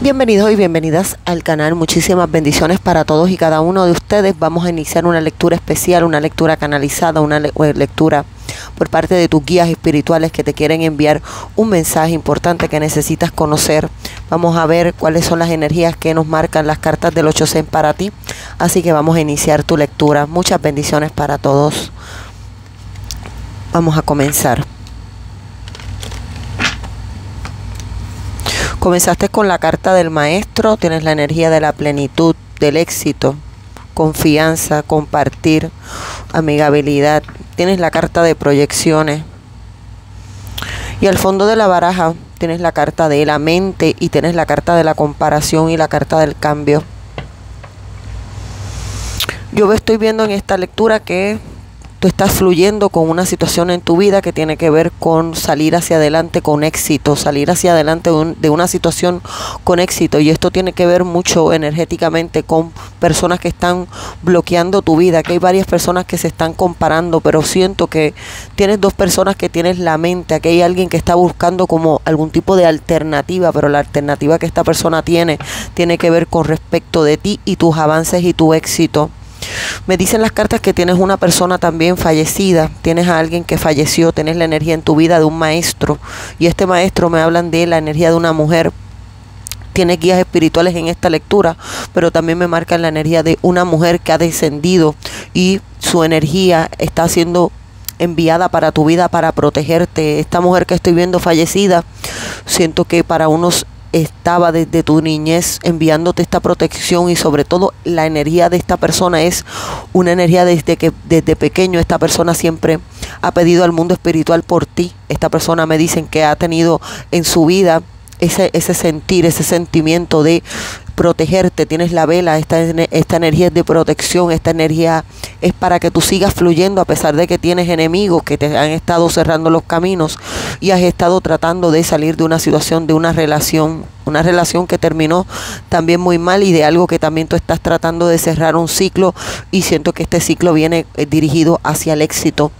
Bienvenidos y bienvenidas al canal. Muchísimas bendiciones para todos y cada uno de ustedes. Vamos a iniciar una lectura especial, una lectura canalizada, una eh, lectura por parte de tus guías espirituales que te quieren enviar un mensaje importante que necesitas conocer. Vamos a ver cuáles son las energías que nos marcan las cartas del 8 para ti. Así que vamos a iniciar tu lectura. Muchas bendiciones para todos. Vamos a comenzar. Comenzaste con la carta del maestro, tienes la energía de la plenitud, del éxito, confianza, compartir, amigabilidad. Tienes la carta de proyecciones. Y al fondo de la baraja tienes la carta de la mente y tienes la carta de la comparación y la carta del cambio. Yo estoy viendo en esta lectura que tú estás fluyendo con una situación en tu vida que tiene que ver con salir hacia adelante con éxito, salir hacia adelante de una situación con éxito. Y esto tiene que ver mucho energéticamente con personas que están bloqueando tu vida, que hay varias personas que se están comparando, pero siento que tienes dos personas que tienes la mente, que hay alguien que está buscando como algún tipo de alternativa, pero la alternativa que esta persona tiene tiene que ver con respecto de ti y tus avances y tu éxito. Me dicen las cartas que tienes una persona también fallecida, tienes a alguien que falleció, tienes la energía en tu vida de un maestro y este maestro me hablan de la energía de una mujer. Tienes guías espirituales en esta lectura, pero también me marcan la energía de una mujer que ha descendido y su energía está siendo enviada para tu vida para protegerte. Esta mujer que estoy viendo fallecida, siento que para unos estaba desde tu niñez enviándote esta protección y sobre todo la energía de esta persona es una energía desde que desde pequeño esta persona siempre ha pedido al mundo espiritual por ti. Esta persona me dicen que ha tenido en su vida ese, ese sentir, ese sentimiento de protegerte, tienes la vela, esta, esta energía es de protección, esta energía es para que tú sigas fluyendo a pesar de que tienes enemigos que te han estado cerrando los caminos y has estado tratando de salir de una situación, de una relación, una relación que terminó también muy mal y de algo que también tú estás tratando de cerrar un ciclo y siento que este ciclo viene eh, dirigido hacia el éxito.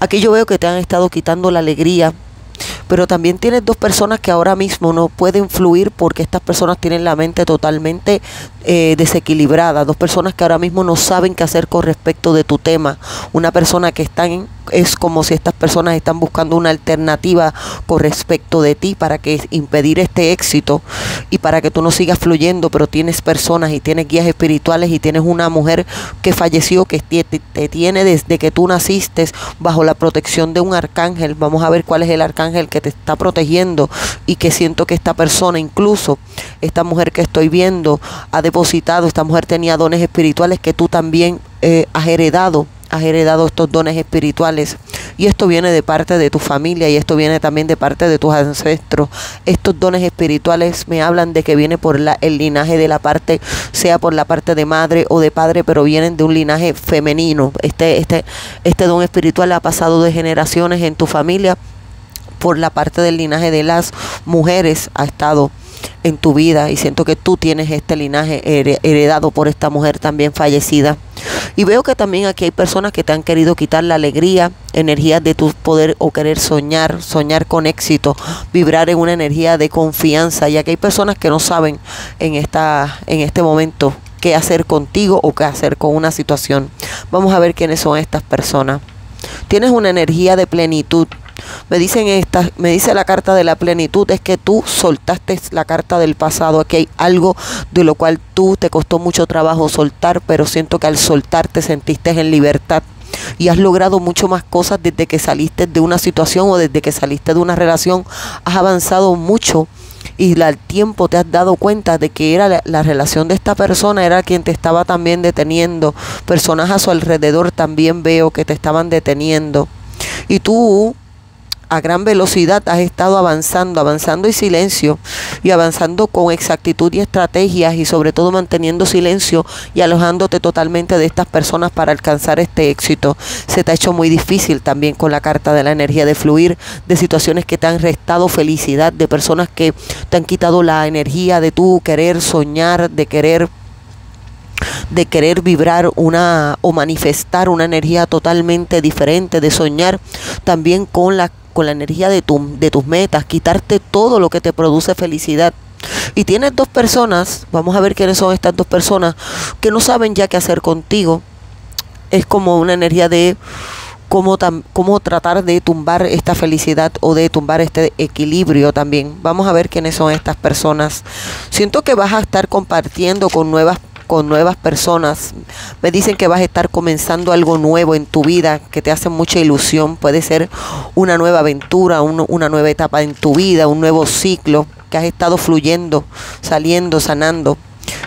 Aquí yo veo que te han estado quitando la alegría, pero también tienes dos personas que ahora mismo no pueden fluir porque estas personas tienen la mente totalmente eh, desequilibrada, dos personas que ahora mismo no saben qué hacer con respecto de tu tema, una persona que está en, es como si estas personas están buscando una alternativa con respecto de ti para que impedir este éxito y para que tú no sigas fluyendo, pero tienes personas y tienes guías espirituales y tienes una mujer que falleció, que te, te tiene desde que tú naciste bajo la protección de un arcángel. Vamos a ver cuál es el arcángel que te está protegiendo y que siento que esta persona, incluso esta mujer que estoy viendo, ha depositado, esta mujer tenía dones espirituales que tú también eh, has heredado has heredado estos dones espirituales y esto viene de parte de tu familia y esto viene también de parte de tus ancestros. Estos dones espirituales me hablan de que viene por la, el linaje de la parte, sea por la parte de madre o de padre, pero vienen de un linaje femenino. Este, este, este don espiritual ha pasado de generaciones en tu familia por la parte del linaje de las mujeres ha estado en tu vida y siento que tú tienes este linaje heredado por esta mujer también fallecida. Y veo que también aquí hay personas que te han querido quitar la alegría, energía de tu poder o querer soñar, soñar con éxito, vibrar en una energía de confianza, ya que hay personas que no saben en, esta, en este momento qué hacer contigo o qué hacer con una situación. Vamos a ver quiénes son estas personas. Tienes una energía de plenitud, me dicen esta, me dice la carta de la plenitud es que tú soltaste la carta del pasado, que hay algo de lo cual tú te costó mucho trabajo soltar, pero siento que al soltar te sentiste en libertad y has logrado mucho más cosas desde que saliste de una situación o desde que saliste de una relación, has avanzado mucho y al tiempo te has dado cuenta de que era la, la, relación de esta persona, era quien te estaba también deteniendo. Personas a su alrededor también veo que te estaban deteniendo. Y tú a gran velocidad has estado avanzando, avanzando en silencio y avanzando con exactitud y estrategias y sobre todo manteniendo silencio y alojándote totalmente de estas personas para alcanzar este éxito. Se te ha hecho muy difícil también con la carta de la energía de fluir, de situaciones que te han restado felicidad, de personas que te han quitado la energía de tu querer soñar, de querer de querer vibrar una o manifestar una energía totalmente diferente, de soñar también con la con la energía de, tu, de tus metas, quitarte todo lo que te produce felicidad. Y tienes dos personas, vamos a ver quiénes son estas dos personas, que no saben ya qué hacer contigo. Es como una energía de cómo, cómo tratar de tumbar esta felicidad o de tumbar este equilibrio también. Vamos a ver quiénes son estas personas. Siento que vas a estar compartiendo con nuevas con nuevas personas. Me dicen que vas a estar comenzando algo nuevo en tu vida que te hace mucha ilusión. Puede ser una nueva aventura, una nueva etapa en tu vida, un nuevo ciclo que has estado fluyendo, saliendo, sanando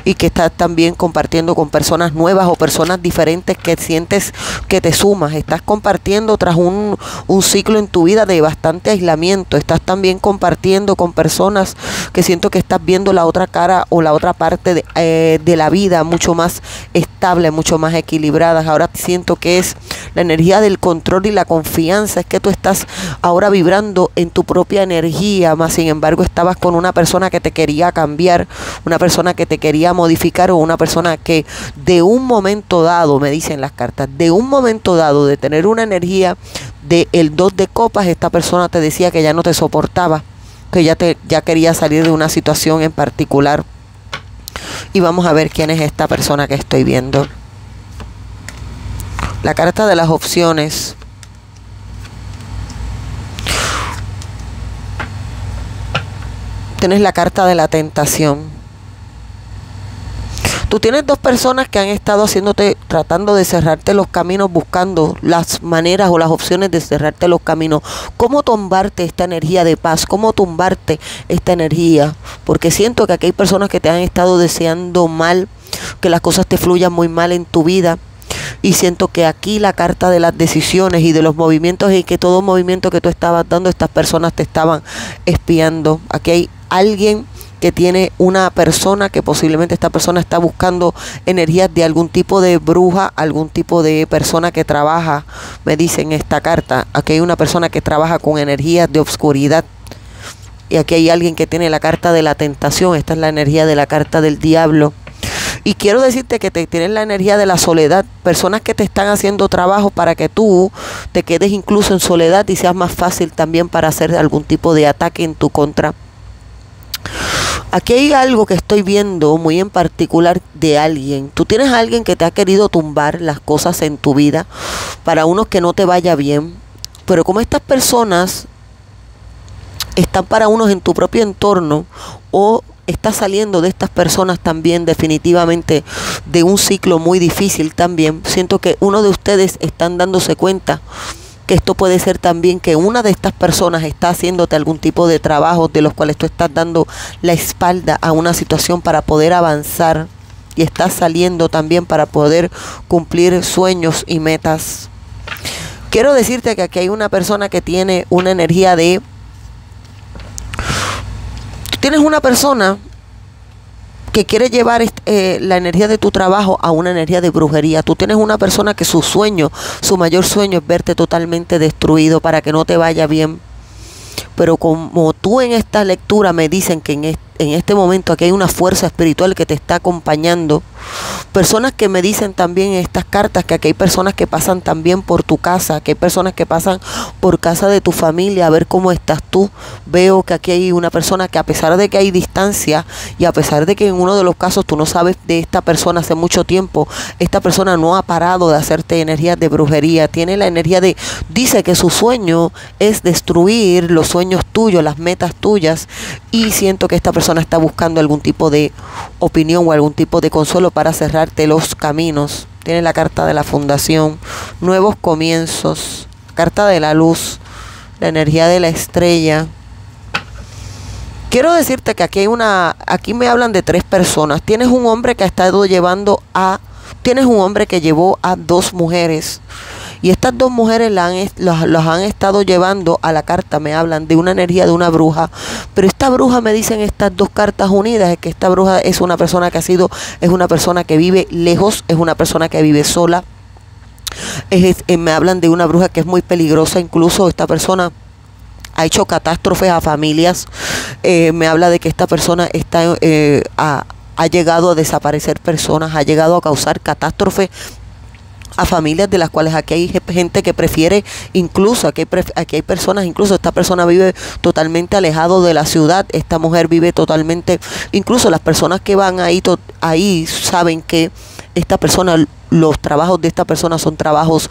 y que estás también compartiendo con personas nuevas o personas diferentes que sientes que te sumas. Estás compartiendo tras un, ciclo en tu vida de bastante aislamiento. Estás también compartiendo con personas que siento que estás viendo la otra cara o la otra parte de, eh, de la vida mucho más estable, mucho más equilibrada. Ahora siento que es la energía del control y la confianza. Es que tú estás ahora vibrando en tu propia energía, más sin embargo estabas con una persona que te quería cambiar, una persona que te quería modificar o una persona que de un momento dado, me dicen las cartas, de un momento dado de tener una energía de el dos de copas, esta persona te decía que ya no te soportaba, que ya te ya quería salir de una situación en particular. Y vamos a ver quién es esta persona que estoy viendo. La carta de las opciones. Tienes la carta de la tentación. Tú tienes dos personas que han estado haciéndote, tratando de cerrarte los caminos, buscando las maneras o las opciones de cerrarte los caminos. ¿Cómo tumbarte esta energía de paz? ¿Cómo tumbarte esta energía? Porque siento que aquí hay personas que te han estado deseando mal, que las cosas te fluyan muy mal en tu vida y siento que aquí la carta de las decisiones y de los movimientos y que todo movimiento que tú estabas dando, estas personas te estaban espiando. Aquí hay alguien que tiene una persona que posiblemente esta persona está buscando energías de algún tipo de bruja, algún tipo de persona que trabaja, me dice en esta carta, aquí hay una persona que trabaja con energías de obscuridad. Y aquí hay alguien que tiene la carta de la tentación, esta es la energía de la carta del diablo. Y quiero decirte que te tienen la energía de la soledad, personas que te están haciendo trabajo para que tú te quedes incluso en soledad y seas más fácil también para hacer algún tipo de ataque en tu contra. Aquí hay algo que estoy viendo muy en particular de alguien. Tú tienes a alguien que te ha querido tumbar las cosas en tu vida para unos que no te vaya bien. Pero como estas personas están para unos en tu propio entorno o estás saliendo de estas personas también definitivamente de un ciclo muy difícil también, siento que uno de ustedes están dándose cuenta que esto puede ser también que una de estas personas está haciéndote algún tipo de trabajo de los cuales tú estás dando la espalda a una situación para poder avanzar y estás saliendo también para poder cumplir sueños y metas. Quiero decirte que aquí hay una persona que tiene una energía de... Tú tienes una persona que quiere llevar eh, la energía de tu trabajo a una energía de brujería. Tú tienes una persona que su sueño, su mayor sueño es verte totalmente destruido para que no te vaya bien. Pero como tú en esta lectura me dicen que en este en este momento aquí hay una fuerza espiritual que te está acompañando. Personas que me dicen también en estas cartas que aquí hay personas que pasan también por tu casa, que hay personas que pasan por casa de tu familia a ver cómo estás tú. Veo que aquí hay una persona que a pesar de que hay distancia y a pesar de que en uno de los casos tú no sabes de esta persona hace mucho tiempo, esta persona no ha parado de hacerte energías de brujería, tiene la energía de, dice que su sueño es destruir los sueños tuyos, las metas tuyas y siento que esta persona está buscando algún tipo de opinión o algún tipo de consuelo para cerrarte los caminos. Tiene la carta de la fundación, nuevos comienzos, carta de la luz, la energía de la estrella. Quiero decirte que aquí hay una, aquí me hablan de tres personas. Tienes un hombre que ha estado llevando a, tienes un hombre que llevó a dos mujeres y estas dos mujeres la han, estado llevando a la carta, me hablan de una energía de una bruja. Pero esta bruja me dicen estas dos cartas unidas, es que esta bruja es una persona que ha sido, es una persona que vive lejos, es una persona que vive sola. Eh, me hablan de una bruja que es muy peligrosa, incluso esta persona ha hecho catástrofes a familias. Eh, me habla de que esta persona está eh, ha, ha, llegado a desaparecer personas, ha llegado a causar catástrofes a familias de las cuales aquí hay gente que prefiere, incluso aquí hay, aquí hay personas, incluso esta persona vive totalmente alejado de la ciudad, esta mujer vive totalmente, incluso las personas que van ahí, ahí saben que esta persona, los trabajos de esta persona son trabajos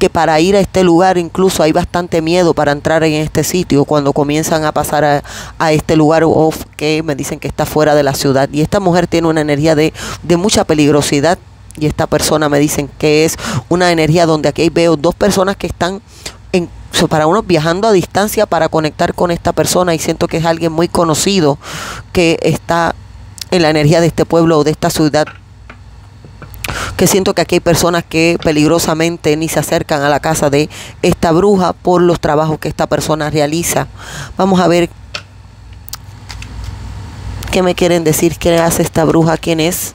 que para ir a este lugar incluso hay bastante miedo para entrar en este sitio cuando comienzan a pasar a, este lugar o que me dicen que está fuera de la ciudad. Y esta mujer tiene una energía de, de mucha peligrosidad y esta persona me dicen que es una energía donde aquí veo dos personas que están en, para unos viajando a distancia para conectar con esta persona y siento que es alguien muy conocido que está en la energía de este pueblo o de esta ciudad que siento que aquí hay personas que peligrosamente ni se acercan a la casa de esta bruja por los trabajos que esta persona realiza. Vamos a ver qué me quieren decir, qué hace esta bruja, quién es.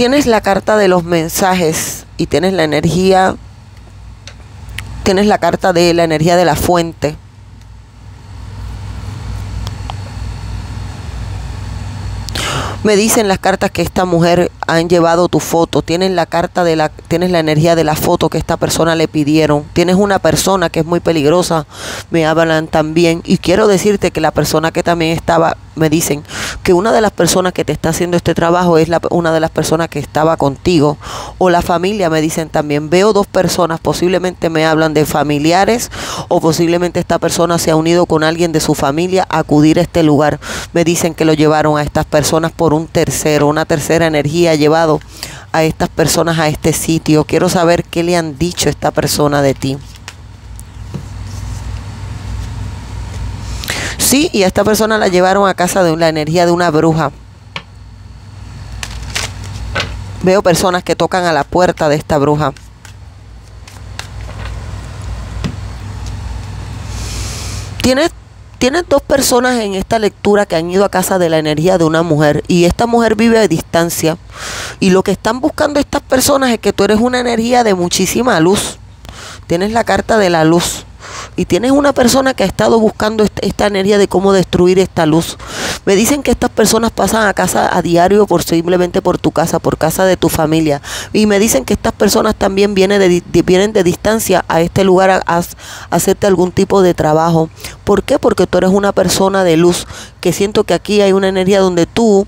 Tienes la carta de los mensajes y tienes la energía, tienes la carta de la energía de la fuente. Me dicen las cartas que esta mujer han llevado tu foto, tienes la carta de la tienes la energía de la foto que esta persona le pidieron. Tienes una persona que es muy peligrosa, me hablan también y quiero decirte que la persona que también estaba me dicen que una de las personas que te está haciendo este trabajo es la, una de las personas que estaba contigo o la familia me dicen también. Veo dos personas posiblemente me hablan de familiares o posiblemente esta persona se ha unido con alguien de su familia a acudir a este lugar. Me dicen que lo llevaron a estas personas por un tercero una tercera energía llevado a estas personas a este sitio. Quiero saber qué le han dicho esta persona de ti Sí, y a esta persona la llevaron a casa de la energía de una bruja. Veo personas que tocan a la puerta de esta bruja. Tienes, tienes dos personas en esta lectura que han ido a casa de la energía de una mujer y esta mujer vive a distancia. Y lo que están buscando estas personas es que tú eres una energía de muchísima luz. Tienes la carta de la luz y tienes una persona que ha estado buscando esta, energía de cómo destruir esta luz. Me dicen que estas personas pasan a casa a diario, por simplemente por tu casa, por casa de tu familia. Y me dicen que estas personas también vienen de, vienen de distancia a este lugar a, a hacerte algún tipo de trabajo. ¿Por qué? Porque tú eres una persona de luz, que siento que aquí hay una energía donde tú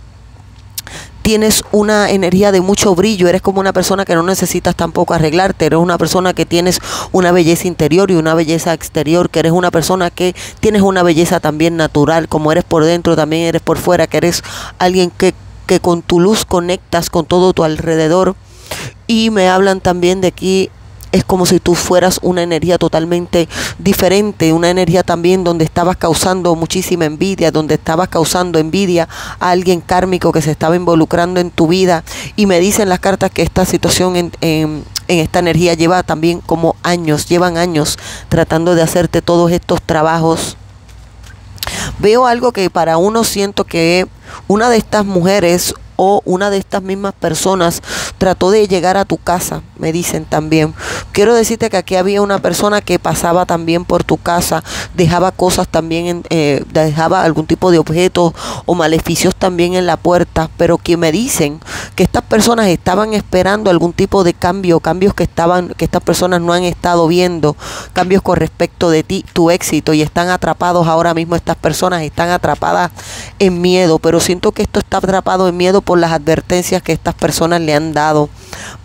tienes una energía de mucho brillo, eres como una persona que no necesitas tampoco arreglarte, eres una persona que tienes una belleza interior y una belleza exterior, que eres una persona que tienes una belleza también natural, como eres por dentro, también eres por fuera, que eres alguien que, que con tu luz conectas con todo tu alrededor. Y me hablan también de aquí es como si tú fueras una energía totalmente diferente, una energía también donde estabas causando muchísima envidia, donde estabas causando envidia a alguien kármico que se estaba involucrando en tu vida. Y me dicen las cartas que esta situación en, en, esta energía lleva también como años, llevan años tratando de hacerte todos estos trabajos. Veo algo que para uno siento que una de estas mujeres o una de estas mismas personas trató de llegar a tu casa, me dicen también. Quiero decirte que aquí había una persona que pasaba también por tu casa, dejaba cosas también, eh, dejaba algún tipo de objetos o maleficios también en la puerta, pero que me dicen que estas personas estaban esperando algún tipo de cambio, cambios que estaban, que estas personas no han estado viendo, cambios con respecto de ti, tu éxito, y están atrapados ahora mismo estas personas, están atrapadas en miedo, pero siento que esto está atrapado en miedo las advertencias que estas personas le han dado,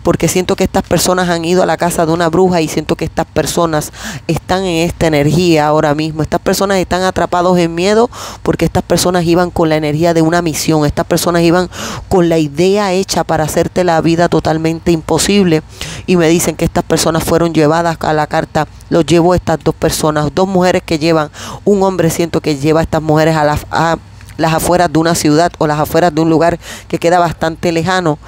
porque siento que estas personas han ido a la casa de una bruja y siento que estas personas están en esta energía ahora mismo. Estas personas están atrapados en miedo porque estas personas iban con la energía de una misión, estas personas iban con la idea hecha para hacerte la vida totalmente imposible. Y me dicen que estas personas fueron llevadas a la carta, los llevo estas dos personas, dos mujeres que llevan, un hombre siento que lleva a estas mujeres a, la, a las afueras de una ciudad o las afueras de un lugar que queda bastante lejano.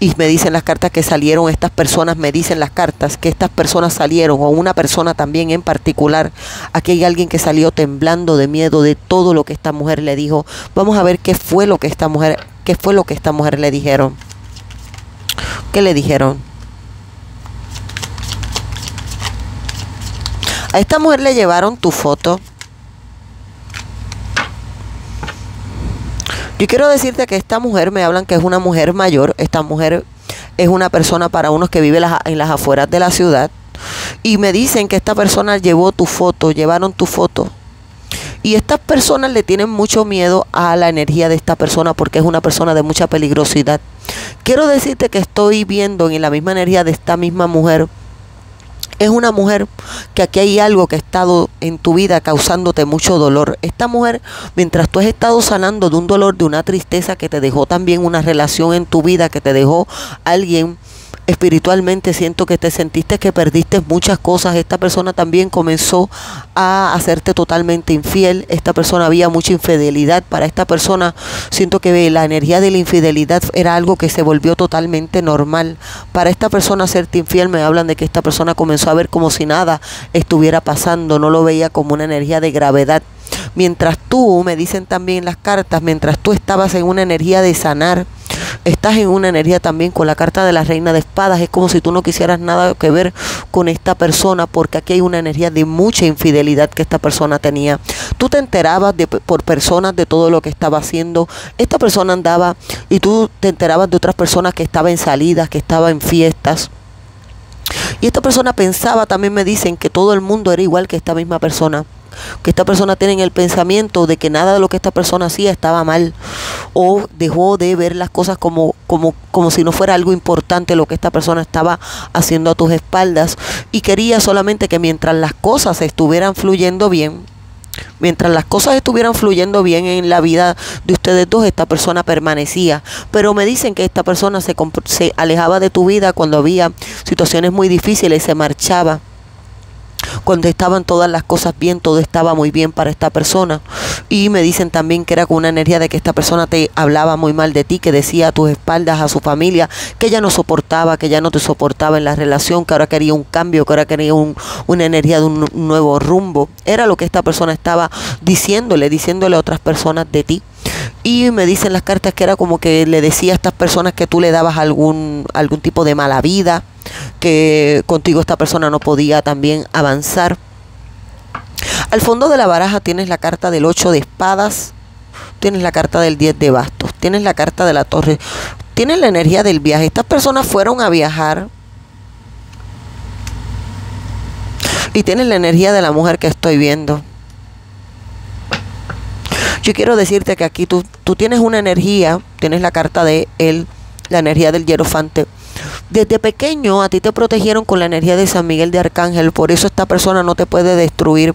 Y me dicen las cartas que salieron estas personas, me dicen las cartas que estas personas salieron, o una persona también en particular. Aquí hay alguien que salió temblando de miedo de todo lo que esta mujer le dijo. Vamos a ver qué fue lo que esta mujer, qué fue lo que esta mujer le dijeron. ¿Qué le dijeron? A esta mujer le llevaron tu foto. Yo quiero decirte que esta mujer me hablan que es una mujer mayor. Esta mujer es una persona para unos que vive en las afueras de la ciudad. Y me dicen que esta persona llevó tu foto, llevaron tu foto. Y estas personas le tienen mucho miedo a la energía de esta persona porque es una persona de mucha peligrosidad. Quiero decirte que estoy viendo en la misma energía de esta misma mujer es una mujer que aquí hay algo que ha estado en tu vida causándote mucho dolor. Esta mujer, mientras tú has estado sanando de un dolor, de una tristeza que te dejó también una relación en tu vida, que te dejó alguien espiritualmente siento que te sentiste que perdiste muchas cosas. Esta persona también comenzó a hacerte totalmente infiel. Esta persona había mucha infidelidad. Para esta persona siento que la energía de la infidelidad era algo que se volvió totalmente normal. Para esta persona serte infiel me hablan de que esta persona comenzó a ver como si nada estuviera pasando. No lo veía como una energía de gravedad. Mientras tú, me dicen también las cartas, mientras tú estabas en una energía de sanar, estás en una energía también con la carta de la reina de espadas. Es como si tú no quisieras nada que ver con esta persona porque aquí hay una energía de mucha infidelidad que esta persona tenía. Tú te enterabas de, por personas de todo lo que estaba haciendo. Esta persona andaba y tú te enterabas de otras personas que estaban en salidas, que estaban en fiestas. Y esta persona pensaba, también me dicen, que todo el mundo era igual que esta misma persona que esta persona tiene el pensamiento de que nada de lo que esta persona hacía estaba mal o dejó de ver las cosas como, como, como si no fuera algo importante lo que esta persona estaba haciendo a tus espaldas y quería solamente que mientras las cosas estuvieran fluyendo bien, Mientras las cosas estuvieran fluyendo bien en la vida de ustedes dos, esta persona permanecía. Pero me dicen que esta persona se, se alejaba de tu vida cuando había situaciones muy difíciles se marchaba cuando estaban todas las cosas bien, todo estaba muy bien para esta persona. Y me dicen también que era con una energía de que esta persona te hablaba muy mal de ti, que decía a tus espaldas, a su familia, que ya no soportaba, que ya no te soportaba en la relación, que ahora quería un cambio, que ahora quería una energía de un nuevo rumbo. Era lo que esta persona estaba diciéndole, diciéndole a otras personas de ti. Y me dicen las cartas que era como que le decía a estas personas que tú le dabas algún, algún tipo de mala vida, que contigo esta persona no podía también avanzar. Al fondo de la baraja tienes la carta del 8 de espadas, tienes la carta del 10 de bastos, tienes la carta de la torre, tienes la energía del viaje. Estas personas fueron a viajar y tienes la energía de la mujer que estoy viendo. Yo quiero decirte que aquí tú, tú tienes una energía, tienes la carta de él, la energía del hierofante desde pequeño a ti te protegieron con la energía de San Miguel de Arcángel, por eso esta persona no te puede destruir.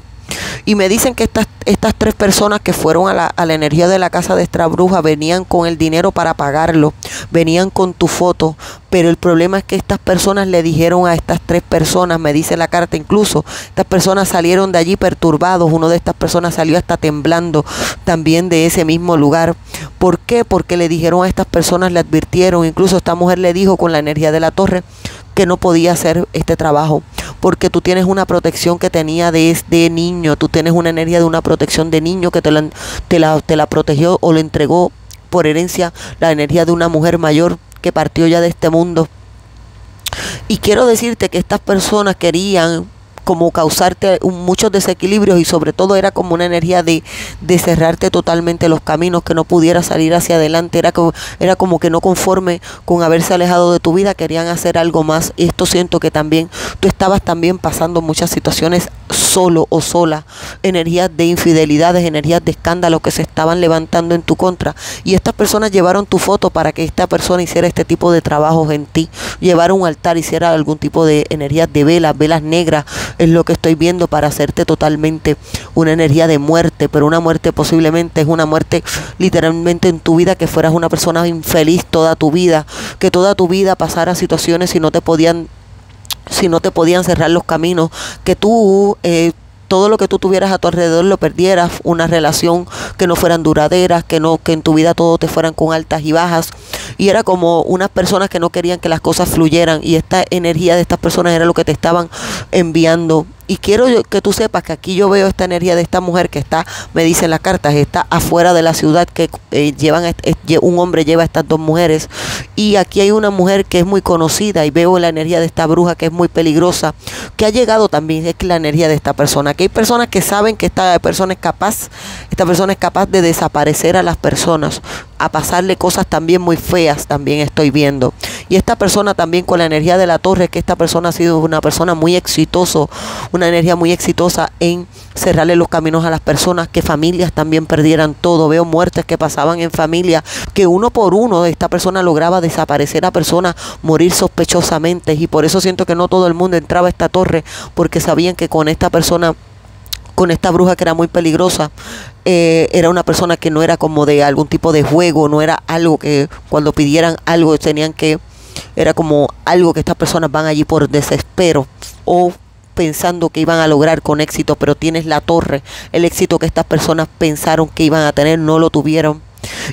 Y me dicen que estas, estas tres personas que fueron a la, a la energía de la casa de Estrabruja venían con el dinero para pagarlo, venían con tu foto, pero el problema es que estas personas le dijeron a estas tres personas, me dice la carta incluso, estas personas salieron de allí perturbados, uno de estas personas salió hasta temblando también de ese mismo lugar. ¿Por qué? Porque le dijeron a estas personas, le advirtieron, incluso esta mujer le dijo con la energía de la torre que no podía hacer este trabajo porque tú tienes una protección que tenía desde niño, tú tienes una energía de una protección de niño que te la, te la, te la protegió o le entregó por herencia la energía de una mujer mayor que partió ya de este mundo. Y quiero decirte que estas personas querían como causarte muchos desequilibrios y sobre todo era como una energía de, de cerrarte totalmente los caminos, que no pudiera salir hacia adelante, era como, era como que no conforme con haberse alejado de tu vida, querían hacer algo más. Y esto siento que también tú estabas también pasando muchas situaciones solo o sola, energías de infidelidades, energías de escándalo que se estaban levantando en tu contra. Y estas personas llevaron tu foto para que esta persona hiciera este tipo de trabajos en ti, llevar un altar, hiciera algún tipo de energías de velas, velas negras, es lo que estoy viendo para hacerte totalmente una energía de muerte, pero una muerte posiblemente es una muerte literalmente en tu vida, que fueras una persona infeliz toda tu vida, que toda tu vida pasara situaciones y no te podían si no te podían cerrar los caminos, que tú eh, todo lo que tú tuvieras a tu alrededor lo perdieras, una relación que no fueran duraderas, que no que en tu vida todo te fueran con altas y bajas. Y era como unas personas que no querían que las cosas fluyeran y esta energía de estas personas era lo que te estaban enviando y quiero que tú sepas que aquí yo veo esta energía de esta mujer que está, me dicen las cartas, está afuera de la ciudad que eh, llevan, un hombre lleva a estas dos mujeres. Y aquí hay una mujer que es muy conocida y veo la energía de esta bruja que es muy peligrosa, que ha llegado también, es la energía de esta persona. Que hay personas que saben que esta persona es capaz, esta persona es capaz de desaparecer a las personas, a pasarle cosas también muy feas, también estoy viendo. Y esta persona también con la energía de la torre, que esta persona ha sido una persona muy exitoso, una energía muy exitosa en cerrarle los caminos a las personas, que familias también perdieran todo. Veo muertes que pasaban en familia, que uno por uno esta persona lograba desaparecer a personas, morir sospechosamente. Y por eso siento que no todo el mundo entraba a esta torre, porque sabían que con esta persona con esta bruja que era muy peligrosa. Eh, era una persona que no era como de algún tipo de juego, no era algo que cuando pidieran algo tenían que, era como algo que estas personas van allí por desespero o pensando que iban a lograr con éxito, pero tienes la torre, el éxito que estas personas pensaron que iban a tener, no lo tuvieron.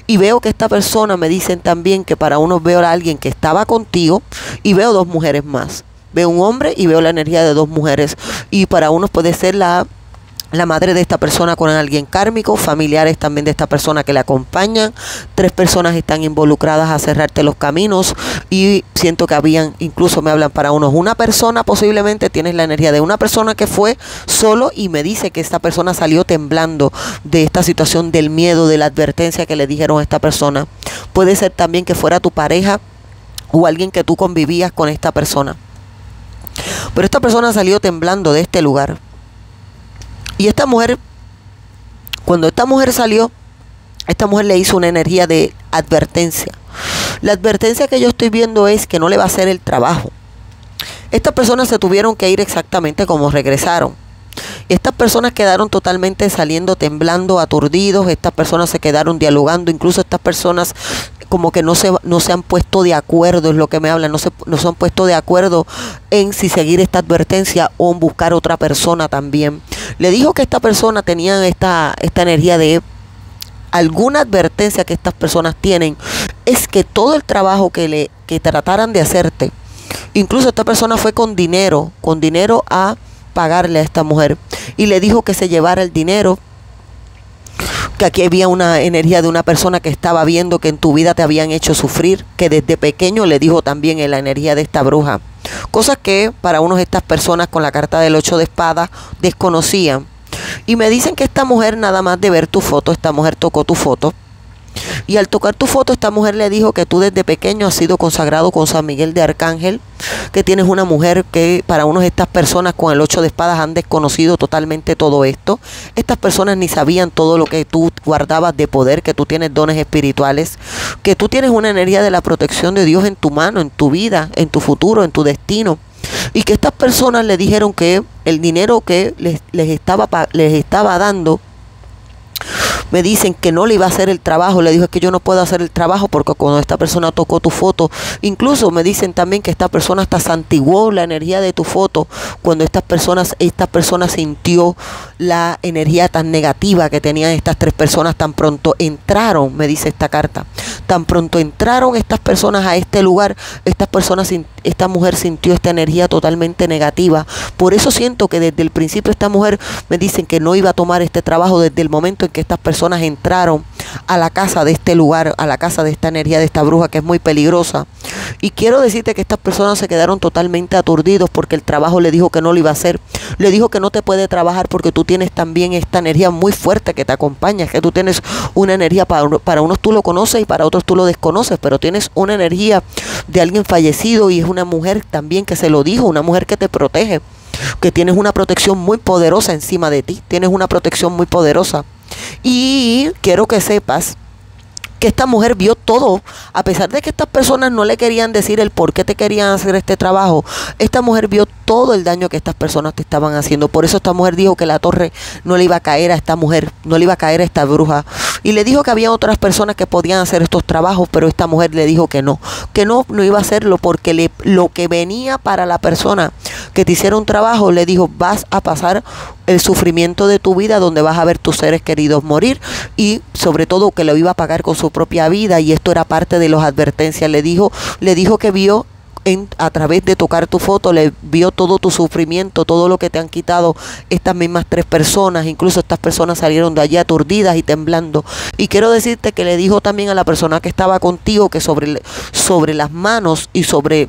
Y veo que esta persona me dicen también que para unos veo a alguien que estaba contigo y veo dos mujeres más. Veo un hombre y veo la energía de dos mujeres. Y para unos puede ser la la madre de esta persona con alguien kármico, familiares también de esta persona que le acompañan, tres personas están involucradas a cerrarte los caminos y siento que habían, incluso me hablan para unos, una persona posiblemente tienes la energía de una persona que fue solo y me dice que esta persona salió temblando de esta situación del miedo, de la advertencia que le dijeron a esta persona. Puede ser también que fuera tu pareja o alguien que tú convivías con esta persona. Pero esta persona salió temblando de este lugar y esta mujer, cuando esta mujer salió, esta mujer le hizo una energía de advertencia. La advertencia que yo estoy viendo es que no le va a hacer el trabajo. Estas personas se tuvieron que ir exactamente como regresaron. Estas personas quedaron totalmente saliendo temblando, aturdidos, estas personas se quedaron dialogando, incluso estas personas como que no se, no se han puesto de acuerdo, es lo que me hablan, no se, no se han puesto de acuerdo en si seguir esta advertencia o en buscar otra persona también. Le dijo que esta persona tenía esta, esta energía de alguna advertencia que estas personas tienen es que todo el trabajo que le que trataran de hacerte, incluso esta persona fue con dinero, con dinero a pagarle a esta mujer y le dijo que se llevara el dinero que aquí había una energía de una persona que estaba viendo que en tu vida te habían hecho sufrir, que desde pequeño le dijo también en la energía de esta bruja. Cosas que para unos estas personas con la carta del ocho de espadas desconocían. Y me dicen que esta mujer, nada más de ver tu foto, esta mujer tocó tu foto y al tocar tu foto, esta mujer le dijo que tú desde pequeño has sido consagrado con San Miguel de Arcángel, que tienes una mujer que para unos estas personas con el ocho de espadas han desconocido totalmente todo esto. Estas personas ni sabían todo lo que tú guardabas de poder, que tú tienes dones espirituales, que tú tienes una energía de la protección de Dios en tu mano, en tu vida, en tu futuro, en tu destino y que estas personas le dijeron que el dinero que les, les, estaba, les estaba dando me dicen que no le iba a hacer el trabajo. Le dijo, que yo no puedo hacer el trabajo porque cuando esta persona tocó tu foto, incluso me dicen también que esta persona hasta santiguó la energía de tu foto cuando estas personas, esta persona sintió la energía tan negativa que tenían estas tres personas tan pronto entraron, me dice esta carta. Tan pronto entraron estas personas a este lugar, estas personas, esta mujer sintió esta energía totalmente negativa. Por eso siento que desde el principio esta mujer me dicen que no iba a tomar este trabajo desde el momento en que estas personas entraron a la casa de este lugar, a la casa de esta energía, de esta bruja que es muy peligrosa. Y quiero decirte que estas personas se quedaron totalmente aturdidos porque el trabajo le dijo que no lo iba a hacer. Le dijo que no te puede trabajar porque tú tienes también esta energía muy fuerte que te acompaña, que tú tienes una energía, para, para unos tú lo conoces y para otros tú lo desconoces, pero tienes una energía de alguien fallecido y es una mujer también que se lo dijo, una mujer que te protege que tienes una protección muy poderosa encima de ti, tienes una protección muy poderosa. Y quiero que sepas que esta mujer vio todo, a pesar de que estas personas no le querían decir el por qué te querían hacer este trabajo, esta mujer vio todo el daño que estas personas te estaban haciendo. Por eso esta mujer dijo que la torre no le iba a caer a esta mujer, no le iba a caer a esta bruja. Y le dijo que había otras personas que podían hacer estos trabajos, pero esta mujer le dijo que no, que no, no iba a hacerlo porque le, lo que venía para la persona que te hiciera un trabajo, le dijo, vas a pasar el sufrimiento de tu vida donde vas a ver tus seres queridos morir y sobre todo que lo iba a pagar con su propia vida y esto era parte de las advertencias. Le dijo, le dijo que vio en, a través de tocar tu foto, le vio todo tu sufrimiento, todo lo que te han quitado estas mismas tres personas. Incluso estas personas salieron de allí aturdidas y temblando. Y quiero decirte que le dijo también a la persona que estaba contigo que sobre, sobre las manos y sobre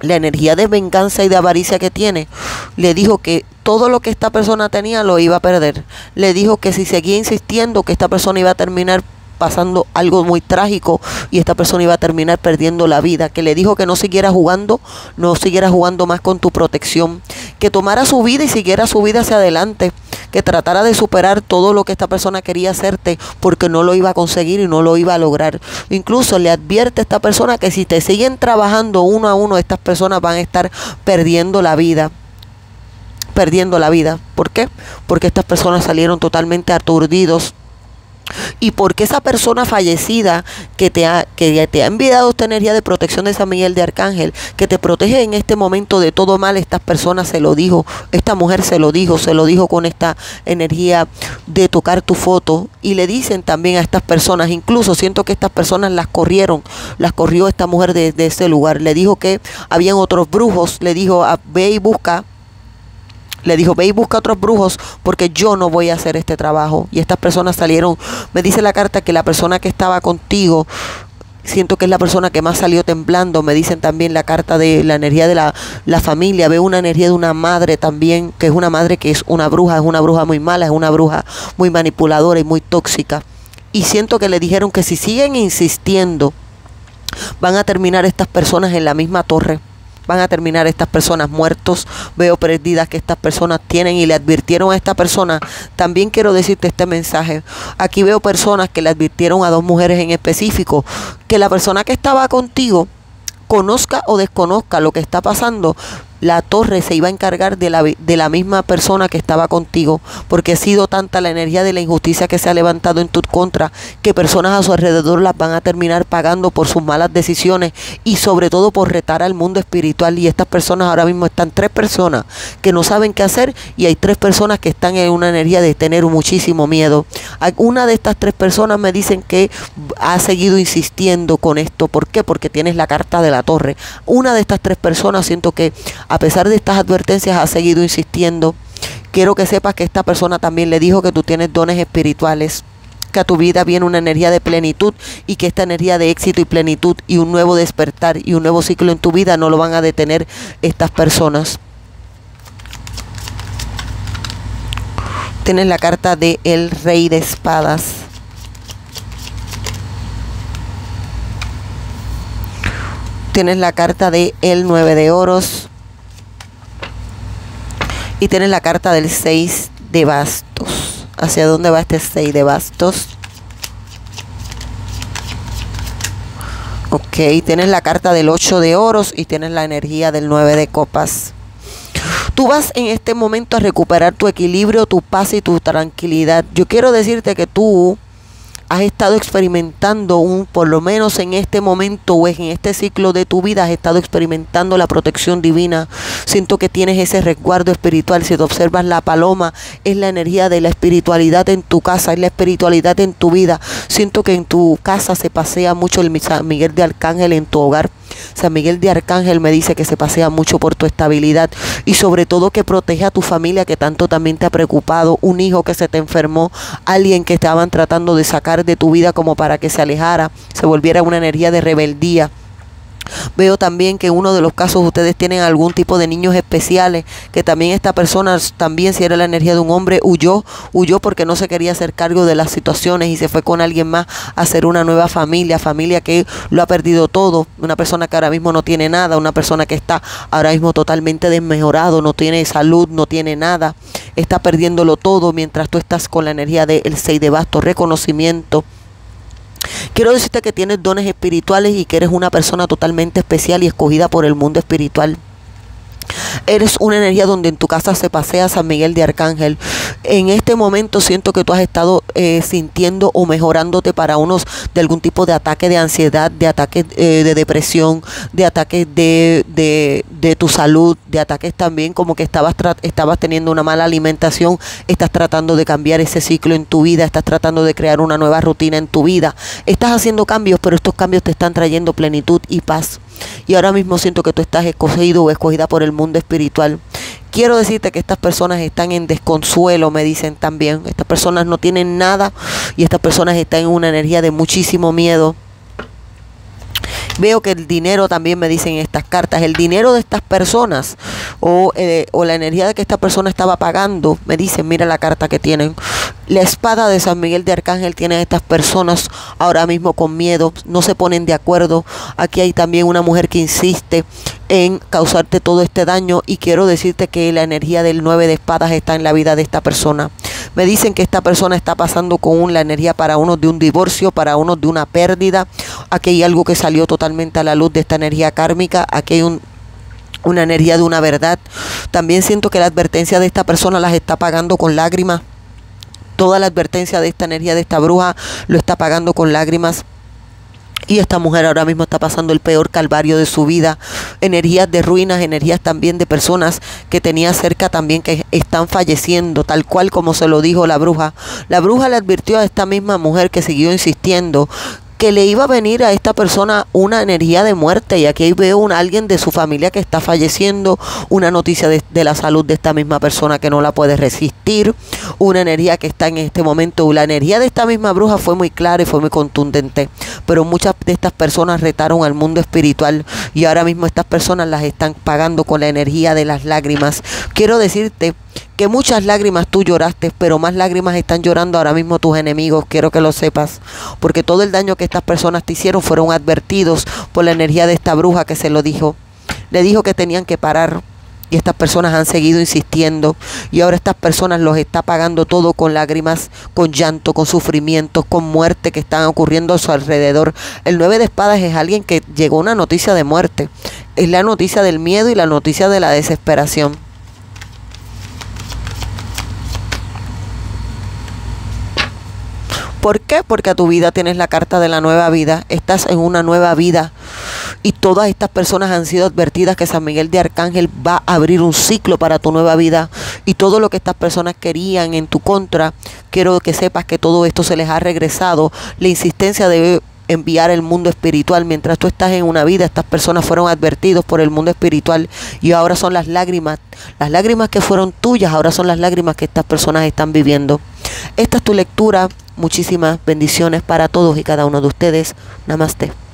la energía de venganza y de avaricia que tiene, le dijo que todo lo que esta persona tenía lo iba a perder. Le dijo que si seguía insistiendo que esta persona iba a terminar pasando algo muy trágico y esta persona iba a terminar perdiendo la vida, que le dijo que no siguiera jugando, no siguiera jugando más con tu protección, que tomara su vida y siguiera su vida hacia adelante, que tratara de superar todo lo que esta persona quería hacerte porque no lo iba a conseguir y no lo iba a lograr. Incluso le advierte a esta persona que si te siguen trabajando uno a uno, estas personas van a estar perdiendo la vida perdiendo la vida. ¿Por qué? Porque estas personas salieron totalmente aturdidos y porque esa persona fallecida que te ha, que te ha enviado esta energía de protección de San Miguel de Arcángel, que te protege en este momento de todo mal, estas personas se lo dijo, esta mujer se lo dijo, se lo dijo con esta energía de tocar tu foto. Y le dicen también a estas personas, incluso siento que estas personas las corrieron, las corrió esta mujer de, de ese lugar. Le dijo que habían otros brujos, le dijo, ah, ve y busca le dijo, ve y busca otros brujos porque yo no voy a hacer este trabajo. Y estas personas salieron, me dice la carta que la persona que estaba contigo, siento que es la persona que más salió temblando. Me dicen también la carta de la energía de la, la, familia. Veo una energía de una madre también, que es una madre que es una bruja, es una bruja muy mala, es una bruja muy manipuladora y muy tóxica. Y siento que le dijeron que si siguen insistiendo, van a terminar estas personas en la misma torre van a terminar estas personas muertos. Veo perdidas que estas personas tienen y le advirtieron a esta persona. También quiero decirte este mensaje. Aquí veo personas que le advirtieron a dos mujeres en específico que la persona que estaba contigo conozca o desconozca lo que está pasando, la torre se iba a encargar de la, de la misma persona que estaba contigo, porque ha sido tanta la energía de la injusticia que se ha levantado en tu contra, que personas a su alrededor las van a terminar pagando por sus malas decisiones y sobre todo por retar al mundo espiritual. Y estas personas ahora mismo están tres personas que no saben qué hacer y hay tres personas que están en una energía de tener muchísimo miedo. Una de estas tres personas me dicen que ha seguido insistiendo con esto. ¿Por qué? Porque tienes la carta de la torre. Una de estas tres personas siento que a pesar de estas advertencias, ha seguido insistiendo. Quiero que sepas que esta persona también le dijo que tú tienes dones espirituales que a tu vida viene una energía de plenitud y que esta energía de éxito y plenitud y un nuevo despertar y un nuevo ciclo en tu vida no lo van a detener estas personas. Tienes la carta de el rey de espadas. Tienes la carta de el nueve de oros y tienes la carta del 6 de bastos. ¿Hacia dónde va este 6 de bastos? Ok, tienes la carta del 8 de oros y tienes la energía del 9 de copas. Tú vas en este momento a recuperar tu equilibrio, tu paz y tu tranquilidad. Yo quiero decirte que tú has estado experimentando un, por lo menos en este momento o en este ciclo de tu vida, has estado experimentando la protección divina. Siento que tienes ese resguardo espiritual. Si te observas la paloma, es la energía de la espiritualidad en tu casa, es la espiritualidad en tu vida. Siento que en tu casa se pasea mucho el San Miguel de Arcángel en tu hogar. San Miguel de Arcángel me dice que se pasea mucho por tu estabilidad y sobre todo que protege a tu familia que tanto también te ha preocupado, un hijo que se te enfermó, alguien que estaban tratando de sacar de tu vida como para que se alejara, se volviera una energía de rebeldía. Veo también que en uno de los casos ustedes tienen algún tipo de niños especiales, que también esta persona, también si era la energía de un hombre, huyó, huyó porque no se quería hacer cargo de las situaciones y se fue con alguien más a hacer una nueva familia, familia que lo ha perdido todo, una persona que ahora mismo no tiene nada, una persona que está ahora mismo totalmente desmejorado, no tiene salud, no tiene nada, está perdiéndolo todo mientras tú estás con la energía del 6 de bastos, reconocimiento Quiero decirte que tienes dones espirituales y que eres una persona totalmente especial y escogida por el mundo espiritual. Eres una energía donde en tu casa se pasea San Miguel de Arcángel. En este momento siento que tú has estado eh, sintiendo o mejorándote para unos de algún tipo de ataque de ansiedad, de ataque eh, de depresión, de ataque de, de, de, tu salud, de ataques también como que estabas, estabas teniendo una mala alimentación, estás tratando de cambiar ese ciclo en tu vida, estás tratando de crear una nueva rutina en tu vida. Estás haciendo cambios, pero estos cambios te están trayendo plenitud y paz. Y ahora mismo siento que tú estás escogido o escogida por el mundo espiritual. Quiero decirte que estas personas están en desconsuelo, me dicen también. Estas personas no tienen nada y estas personas están en una energía de muchísimo miedo. Veo que el dinero también me dicen estas cartas, el dinero de estas personas o, eh, o la energía de que esta persona estaba pagando, me dicen, mira la carta que tienen. La espada de San Miguel de Arcángel tiene a estas personas ahora mismo con miedo, no se ponen de acuerdo. Aquí hay también una mujer que insiste en causarte todo este daño y quiero decirte que la energía del 9 de espadas está en la vida de esta persona. Me dicen que esta persona está pasando con la energía para unos de un divorcio, para unos de una pérdida. Aquí hay algo que salió totalmente a la luz de esta energía kármica. Aquí hay un, una energía de una verdad. También siento que la advertencia de esta persona las está pagando con lágrimas. Toda la advertencia de esta energía de esta bruja lo está pagando con lágrimas. Y esta mujer ahora mismo está pasando el peor calvario de su vida. Energías de ruinas, energías también de personas que tenía cerca también que están falleciendo, tal cual como se lo dijo la bruja. La bruja le advirtió a esta misma mujer que siguió insistiendo que le iba a venir a esta persona una energía de muerte. Y aquí veo un alguien de su familia que está falleciendo, una noticia de, de, la salud de esta misma persona que no la puede resistir, una energía que está en este momento, la energía de esta misma bruja fue muy clara y fue muy contundente, pero muchas de estas personas retaron al mundo espiritual y ahora mismo estas personas las están pagando con la energía de las lágrimas. Quiero decirte que muchas lágrimas tú lloraste, pero más lágrimas están llorando ahora mismo tus enemigos, quiero que lo sepas, porque todo el daño que estas personas te hicieron fueron advertidos por la energía de esta bruja que se lo dijo. Le dijo que tenían que parar y estas personas han seguido insistiendo y ahora estas personas los está pagando todo con lágrimas, con llanto, con sufrimientos, con muerte que están ocurriendo a su alrededor. El 9 de espadas es alguien que llegó una noticia de muerte. Es la noticia del miedo y la noticia de la desesperación. ¿Por qué? Porque a tu vida tienes la carta de la nueva vida, estás en una nueva vida y todas estas personas han sido advertidas que San Miguel de Arcángel va a abrir un ciclo para tu nueva vida y todo lo que estas personas querían en tu contra, quiero que sepas que todo esto se les ha regresado. La insistencia de enviar el mundo espiritual. Mientras tú estás en una vida, estas personas fueron advertidos por el mundo espiritual y ahora son las lágrimas, las lágrimas que fueron tuyas, ahora son las lágrimas que estas personas están viviendo. Esta es tu lectura Muchísimas bendiciones para todos y cada uno de ustedes. Namaste.